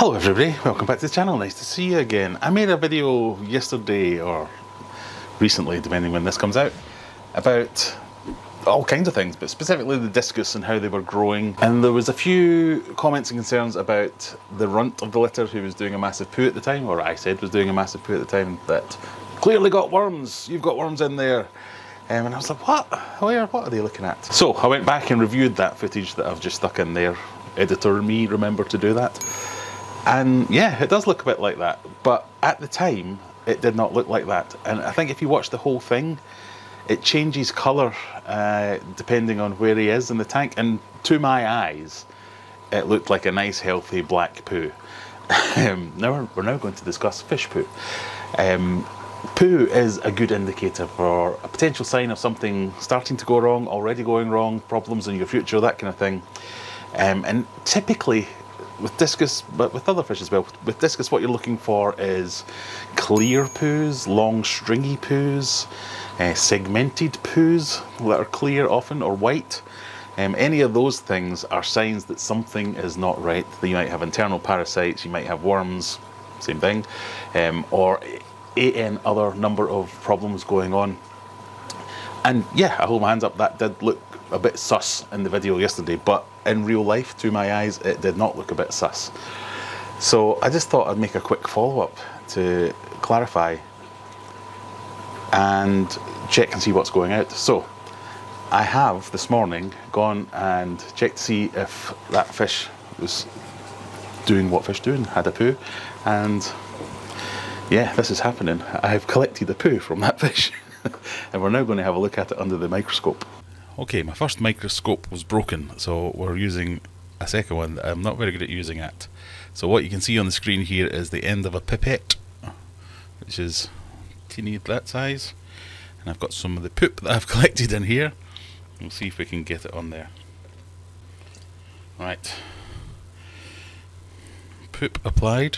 Hello everybody, welcome back to the channel, nice to see you again. I made a video yesterday or recently, depending when this comes out, about all kinds of things, but specifically the discus and how they were growing. And there was a few comments and concerns about the runt of the litter who was doing a massive poo at the time, or I said was doing a massive poo at the time, that clearly got worms, you've got worms in there. Um, and I was like, what? Where? What are they looking at? So I went back and reviewed that footage that I've just stuck in there. Editor me, remember to do that. And yeah, it does look a bit like that. But at the time, it did not look like that. And I think if you watch the whole thing, it changes colour uh, depending on where he is in the tank. And to my eyes, it looked like a nice, healthy black poo. um, now we're, we're, now going to discuss fish poo. Um, poo is a good indicator for a potential sign of something starting to go wrong, already going wrong, problems in your future, that kind of thing. Um, and typically, with discus, but with other fish as well, with discus what you're looking for is clear poos, long stringy poos, uh, segmented poos that are clear often or white. Um, any of those things are signs that something is not right. You might have internal parasites, you might have worms, same thing, um, or an other number of problems going on. And yeah, I hold my hands up, that did look a bit sus in the video yesterday, but in real life, to my eyes, it did not look a bit sus. So I just thought I'd make a quick follow-up to clarify and check and see what's going out. So I have this morning gone and checked to see if that fish was doing what fish doing, had a poo, and yeah, this is happening. I've collected the poo from that fish, and we're now going to have a look at it under the microscope. Okay, my first microscope was broken, so we're using a second one that I'm not very good at using it. So what you can see on the screen here is the end of a pipette, which is teeny that size. And I've got some of the poop that I've collected in here. We'll see if we can get it on there. Right. Poop applied.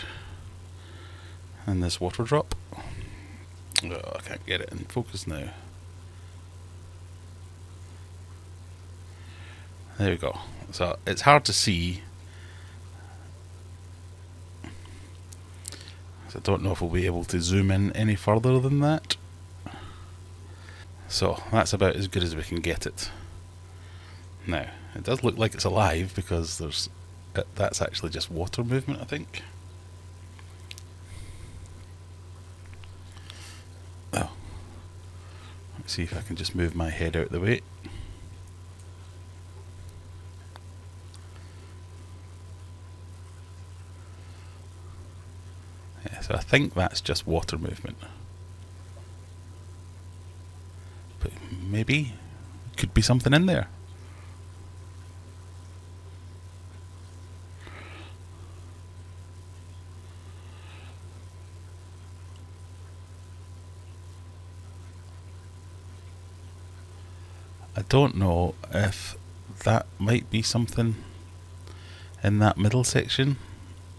And this water drop. Oh, I can't get it in focus now. There we go. So it's hard to see. So I don't know if we'll be able to zoom in any further than that. So that's about as good as we can get it. Now, it does look like it's alive because there's uh, that's actually just water movement, I think. Oh. Let's see if I can just move my head out of the way. So I think that's just water movement. But maybe could be something in there. I don't know if that might be something in that middle section.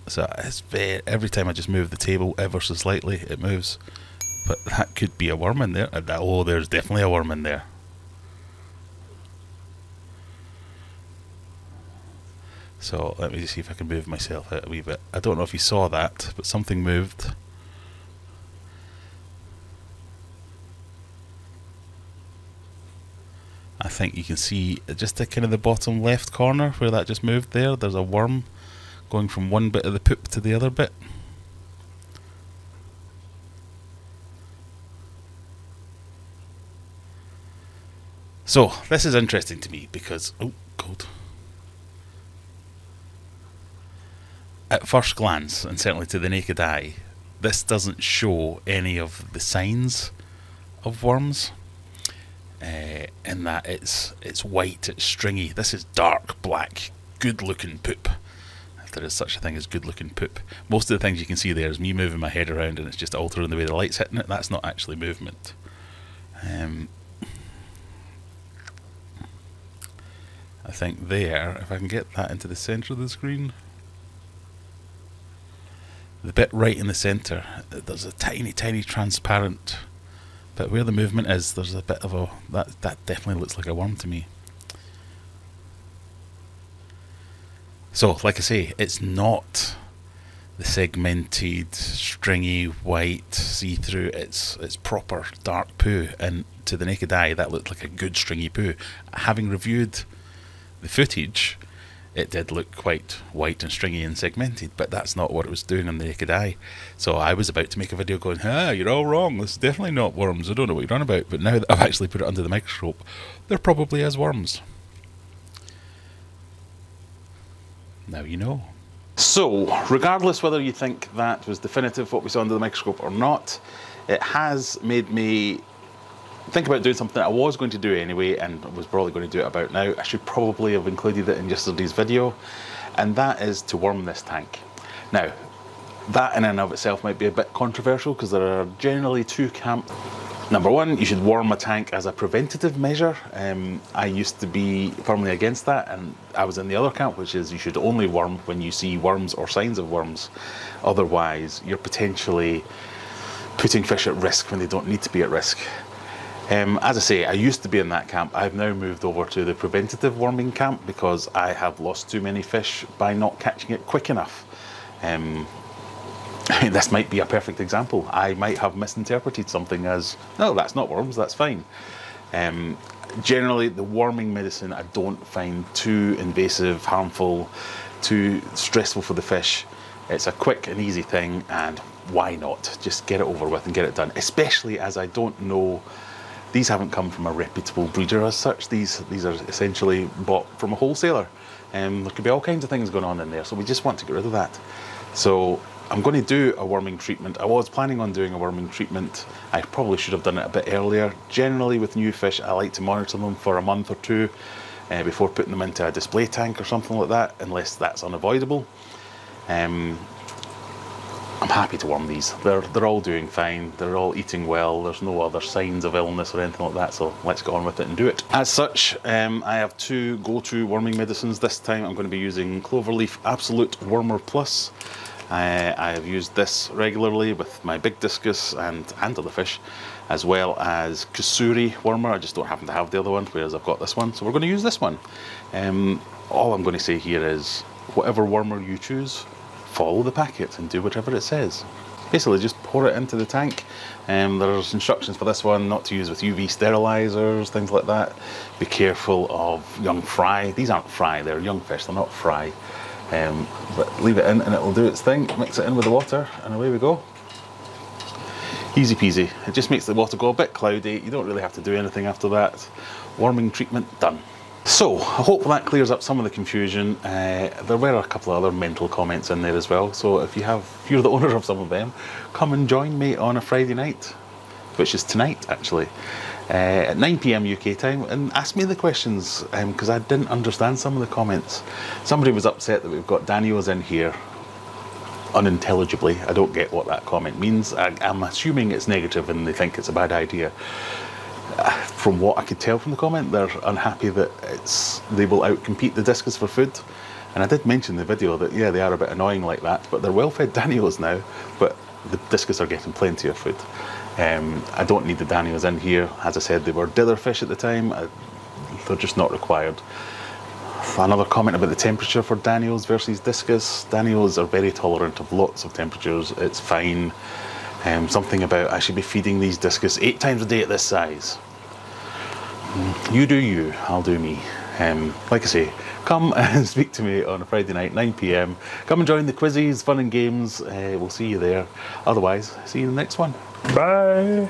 So it's very, every time I just move the table ever so slightly, it moves. But that could be a worm in there. Uh, oh, there's definitely a worm in there. So let me see if I can move myself out a wee bit. I don't know if you saw that, but something moved. I think you can see just the kind of the bottom left corner where that just moved there. There's a worm going from one bit of the poop to the other bit. So, this is interesting to me because, oh, cold. At first glance, and certainly to the naked eye, this doesn't show any of the signs of worms. Uh, in that it's it's white, it's stringy. This is dark black, good looking poop there is such a thing as good looking poop. Most of the things you can see there is me moving my head around and it's just altering the way the light's hitting it. That's not actually movement. Um, I think there, if I can get that into the centre of the screen, the bit right in the centre, there's a tiny, tiny transparent bit where the movement is. There's a bit of a that that definitely looks like a worm to me. So, like I say, it's not the segmented, stringy, white, see-through. It's it's proper dark poo, and to the naked eye, that looked like a good stringy poo. Having reviewed the footage, it did look quite white and stringy and segmented, but that's not what it was doing on the naked eye. So I was about to make a video going, ah, you're all wrong. This is definitely not worms. I don't know what you're on about. But now that I've actually put it under the microscope, there probably is worms. Now you know. So, regardless whether you think that was definitive what we saw under the microscope or not, it has made me think about doing something I was going to do anyway and was probably going to do it about now. I should probably have included it in yesterday's video, and that is to worm this tank. Now, that in and of itself might be a bit controversial because there are generally two camps. Number one, you should warm a tank as a preventative measure. Um, I used to be firmly against that, and I was in the other camp, which is you should only warm when you see worms or signs of worms. Otherwise, you're potentially putting fish at risk when they don't need to be at risk. Um, as I say, I used to be in that camp. I've now moved over to the preventative warming camp because I have lost too many fish by not catching it quick enough. Um, this might be a perfect example. I might have misinterpreted something as, no, that's not worms, that's fine. Um, generally, the worming medicine I don't find too invasive, harmful, too stressful for the fish. It's a quick and easy thing, and why not? Just get it over with and get it done. Especially as I don't know these haven't come from a reputable breeder as such. These these are essentially bought from a wholesaler. Um, there could be all kinds of things going on in there, so we just want to get rid of that. So I'm going to do a worming treatment. I was planning on doing a worming treatment. I probably should have done it a bit earlier. Generally with new fish, I like to monitor them for a month or two uh, before putting them into a display tank or something like that, unless that's unavoidable. Um, I'm happy to worm these. They're, they're all doing fine. They're all eating well. There's no other signs of illness or anything like that. So let's go on with it and do it. As such, um, I have two go-to worming medicines. This time I'm going to be using Cloverleaf Absolute Wormer Plus. I, I have used this regularly with my big discus and, and other fish, as well as Kusuri wormer. I just don't happen to have the other one, whereas I've got this one. So we're going to use this one. Um, all I'm going to say here is, whatever wormer you choose, follow the packet and do whatever it says. Basically just pour it into the tank. Um, there's instructions for this one not to use with UV sterilizers, things like that. Be careful of young fry. These aren't fry, they're young fish, they're not fry. Um, but leave it in and it'll do its thing. Mix it in with the water and away we go. Easy peasy. It just makes the water go a bit cloudy. You don't really have to do anything after that. Warming treatment done. So, I hope that clears up some of the confusion. Uh, there were a couple of other mental comments in there as well, so if you have, if you're the owner of some of them, come and join me on a Friday night, which is tonight actually, uh, at 9pm UK time, and ask me the questions, because um, I didn't understand some of the comments. Somebody was upset that we've got Danios in here unintelligibly. I don't get what that comment means. I, I'm assuming it's negative and they think it's a bad idea from what I could tell from the comment, they're unhappy that it's they will outcompete the discus for food. And I did mention in the video that yeah, they are a bit annoying like that, but they're well-fed Danios now, but the discus are getting plenty of food. Um, I don't need the Danios in here. As I said, they were dither fish at the time. I, they're just not required. Another comment about the temperature for Danios versus discus. Danios are very tolerant of lots of temperatures. It's fine. Um, something about I should be feeding these discus eight times a day at this size. You do you, I'll do me. Um, like I say, come and speak to me on a Friday night, 9pm. Come and join the quizzes, fun and games. Uh, we'll see you there. Otherwise, see you in the next one. Bye.